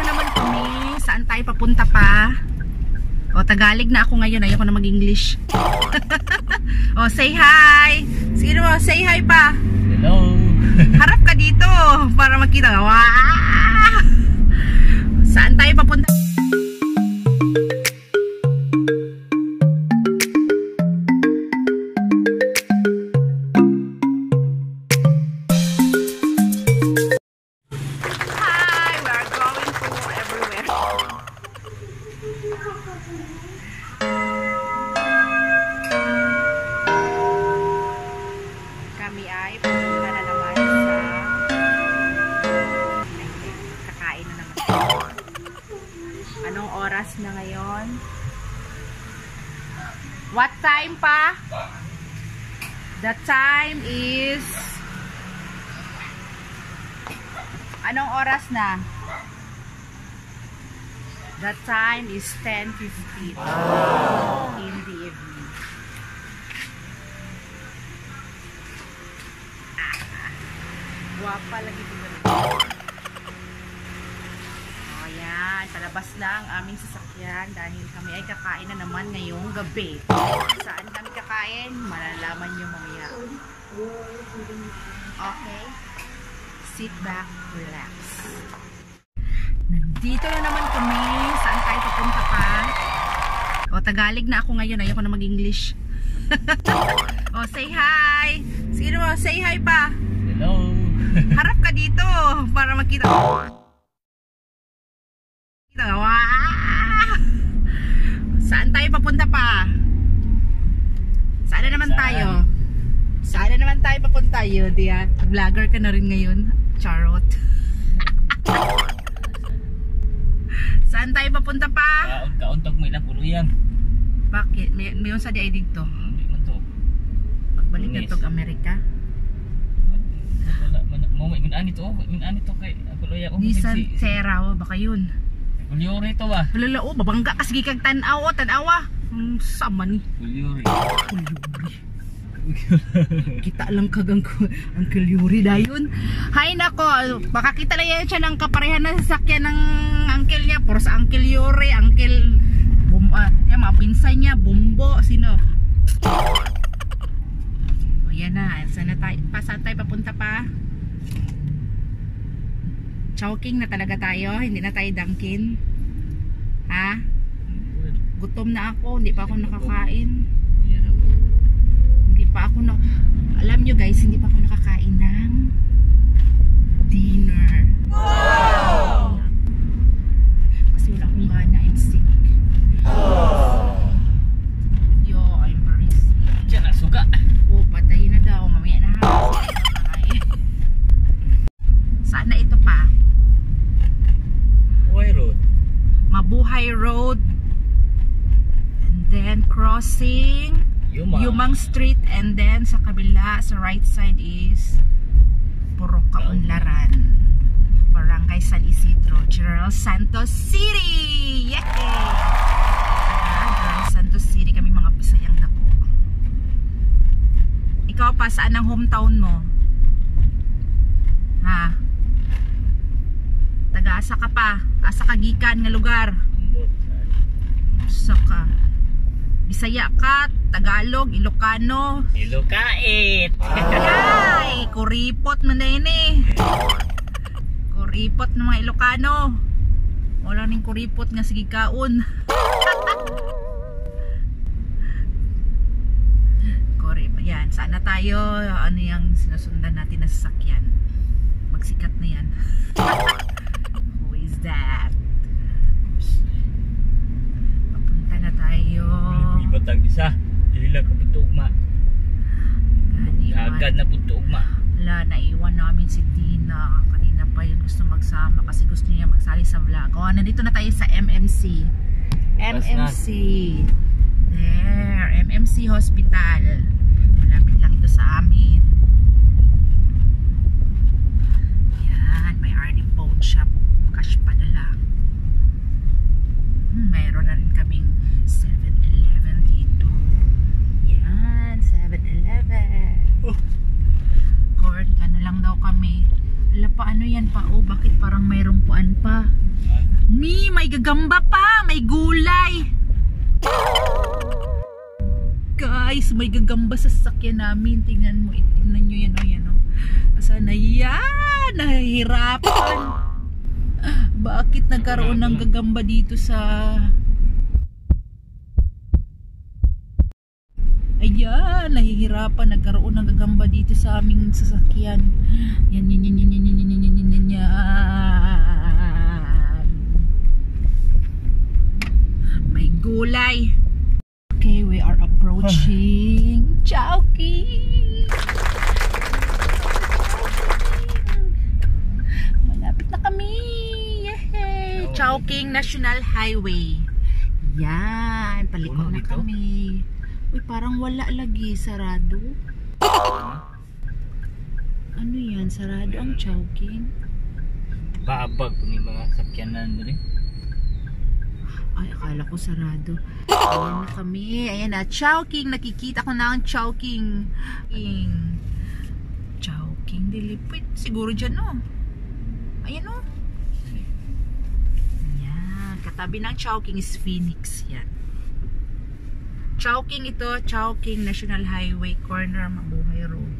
na naman kami. Saan tayo papunta pa? O, Tagalog na ako ngayon. Ayoko na mag-English. o, say hi. Sino mo? Say hi pa. Hello. Harap ka dito para makita. Wow! Saan tayo papunta? Anong oras na? The time is 10.15 in the evening. Guwapa lagi po Oh, yan. Palabas lang ang aming sasakyan dahil kami ay kakain na naman ngayong gabi. Saan kami kakain? Malalaman nyo mamaya. Okay? Sit back, relax. Nandito na naman kami. Saan tayo papunta pa? O, Tagalog na ako ngayon. Ayoko na mag-English. o, say hi. Sino mo? Say hi pa. Hello. Harap ka dito para makita. Kita, wow! Saan tayo papunta pa? Saan na naman Saan? tayo? Saan na naman tayo papunta? Yun, diya. Vlogger ka na rin ngayon. Charot. Saan tayo papunta pa? Kauntog may lang puluyan. Bakit? May, may sa di ay dito. Hindi man to. Pagbalik na tog Amerika. Wala man mo may ginani to. Ginani to kay oh. Nissan si- Terra, oh, baka yun. Kulyori to ba? Lala, oh, babangga ka sige kag tanaw, oh, tanawa. Hmm, sama ni. Kulyori. Kulyuri. Kita lang kag ang, ang kulyuri dayon. Hay nako, baka kita lang yan siya ng kaparehan na sasakyan ng uncle niya. Puro sa uncle Yuri, uncle bum, ah, yan, mga pinsan niya, bumbo, sino? O yan na, saan na tayo, pa, saan tayo papunta pa? Chowking na talaga tayo, hindi na tayo Dunkin. Ha? Gutom na ako, hindi pa ako nakakain. Pa ako na alam nyo guys, hindi pa ako nakakain ng dinner. Kasi wala akong gana, I'm sick. Yo, I'm very sick. Diyan na suga. Oh, patay na daw. Mamaya na ha. Patay. Saan na ito pa? Boy road. Mabuhay Road. And then crossing Yuma. Yumang Street and then sa kabila sa right side is Puro Kaunlaran Barangay San Isidro General Santos City Yay! General Santos City kami mga Bisayang dako Ikaw pa saan ang hometown mo? Ha? Taga-asa ka pa Asa ka gikan nga lugar. Saka Bisaya ka, Tagalog, Ilocano, Ilokait. Ay, kuripot man na yun eh. Kuripot ng mga Ilocano. Wala ning kuripot nga sige kaon. Kurip. Yan, saan na tayo? Ano yung sinusundan natin na sasakyan? Magsikat na yan. Who is that? Papunta na tayo. Ibatag isa. Ila ka punto ugma. Agad na punto ugma. Wala, naiwan namin si Dina. Kanina pa yun gusto magsama kasi gusto niya magsali sa vlog. O, nandito na tayo sa MMC. Bukas na. MMC. There, MMC Hospital. Malapit lang ito sa amin. Yan, may RD phone shop. Cash padala. Hmm, mayroon na rin kaming 7-Eleven dito. Yan, 7-Eleven. Oh. Court, ano lang daw kami. Ala pa, ano yan pa? Oh, bakit parang mayroong puan pa? gagamba pa, may gulay. Guys, may gagamba sa sasakyan namin. Tingnan mo, eh, tingnan nyo yan, oh, yan, oh. Asan na yan? Nahihirapan. Bakit nagkaroon ng gagamba dito sa... Ayan, nahihirapan. Nagkaroon ng gagamba dito sa aming sasakyan. Yan, yan, yan, yan, yan, yan, yan, yan, yan, yan, yan. May gulay. Okay, we are approaching Chowking. Malapit na kami. Yay! Chowking National Highway. Yan, paliko Puno na kami. Uy, parang wala lagi, sarado. Ano yan, sarado ang Chowking? Babag ko ni mga sakyanan rin. Ay, akala ko sarado. Ayan na kami. Ayan na. Chowking. Nakikita ko na ang Chowking. King. Chowking. Dilipit. Siguro dyan, no? Ayan, no? Ayan. Katabi ng Chowking is Phoenix. Yan. Chowking ito. Chowking National Highway Corner Mabuhay Road.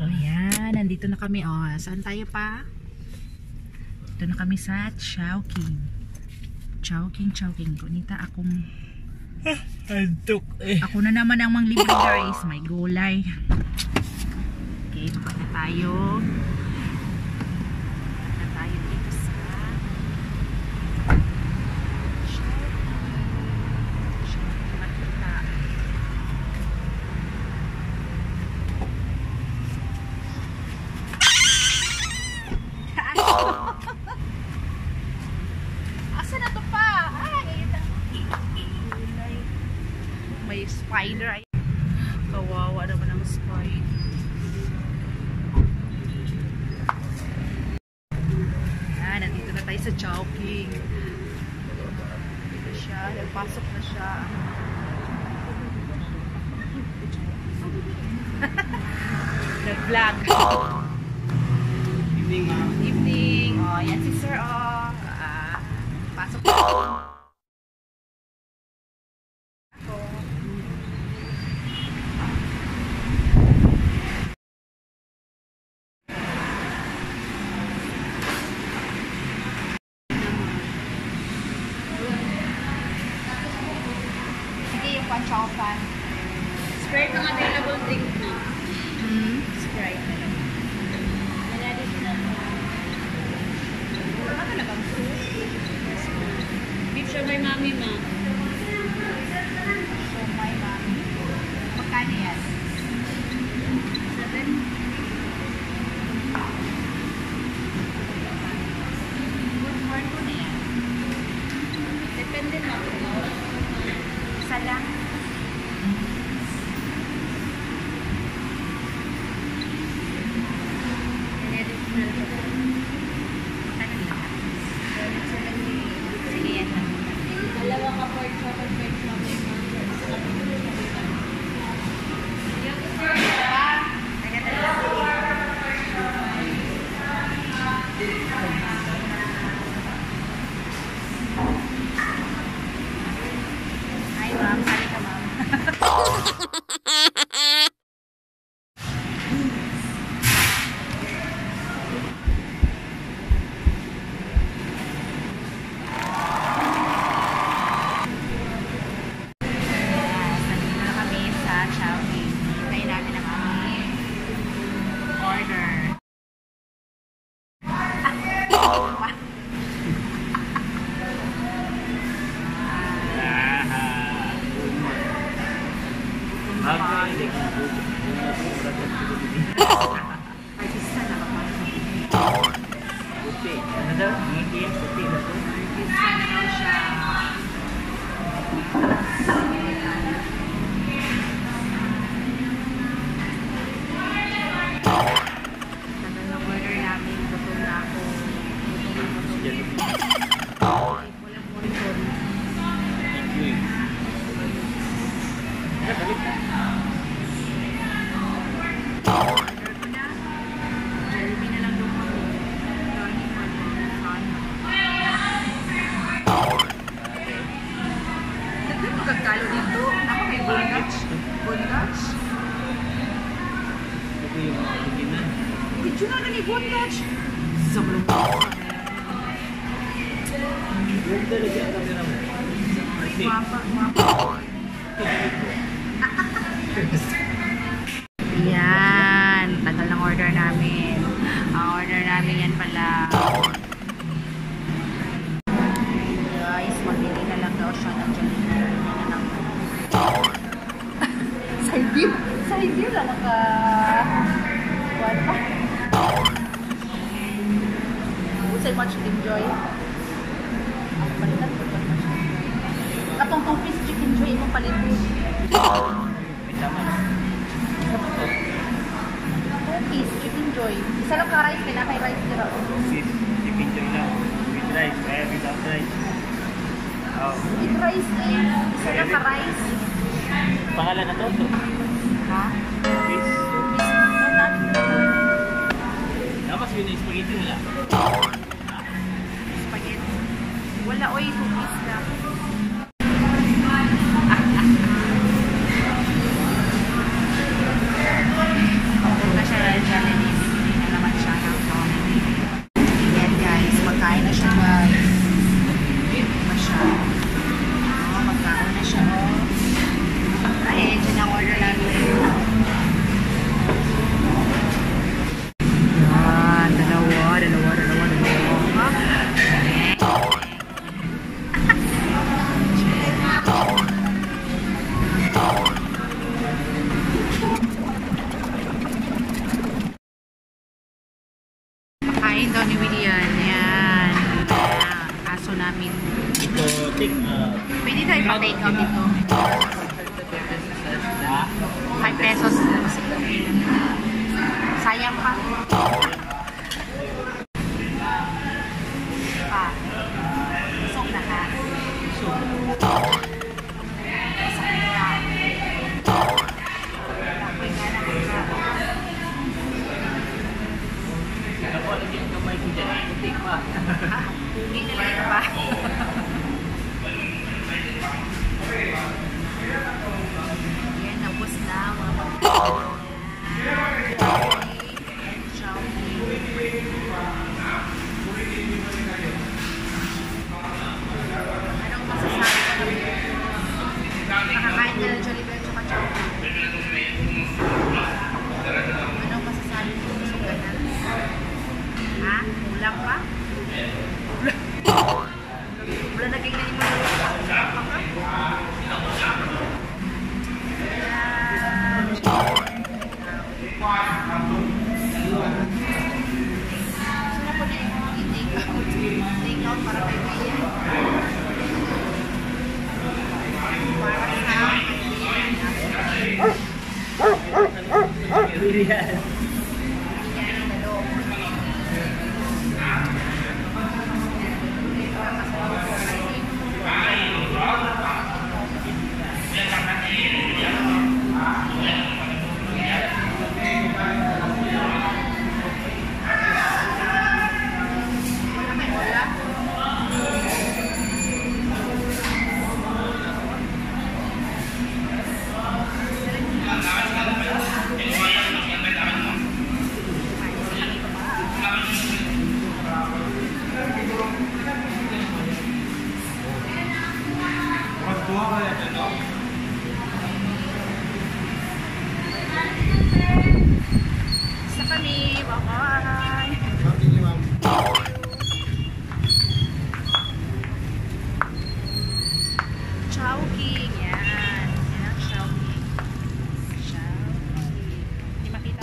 Ayan. Nandito na kami. Oh, saan tayo pa? Dito na kami sa Chowking chowking-chowking ko. Nita akong... Ah, antok eh. Ako na naman ang manglibre guys. May gulay. Okay, makakita tayo. Spider. Kawawa naman ang spider. Ah, nandito na tayo sa Chowking. Dito siya. Nagpasok na siya. Nag-vlog. Evening ma'am. Evening. Oh, yan si Sir. Oh. Ah, pasok na. Putih. Another medium putih. Sana daw siya. Yan, tagal ng order namin. Ang order namin yan pala. Guys, magbili na lang daw siya ng Jollibee. Na. Side view. Side view lang naka... What pa? Say much enjoy. Ang Piece chicken joy imong palitan. May taman. Cookies, chicken joy. Isa lang ka rice, pinakay rice nila. Sis, chicken joy lang. With rice, kaya without rice. Oh. With rice eh. Isa lang ka rice. Pangalan na to? Ha? Fish. No, not Dapat yun yung spaghetti nila. spaghetti. Wala oy, cookies lang. ยังคะค่ะส่นะคะส่งสัญญาดับไปแค่นะคะแล้วก็เห็นทำไมคุณจะติดว่านี่จะได้หปล่เย็นนะวุ้นน้ำ Sa kami. Bye-bye. Chowking. Yan. Yan ang Chowking. Chowking. Hindi makita.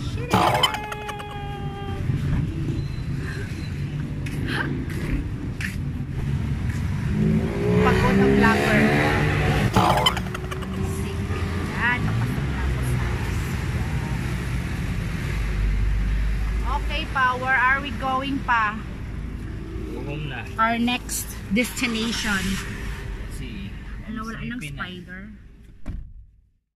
Shit. Pagod ang vlogger. Sige. Yan. Papasok na ako sa Okay pa, where are we going pa? Home na. Our next destination. Wala, wala ng spider.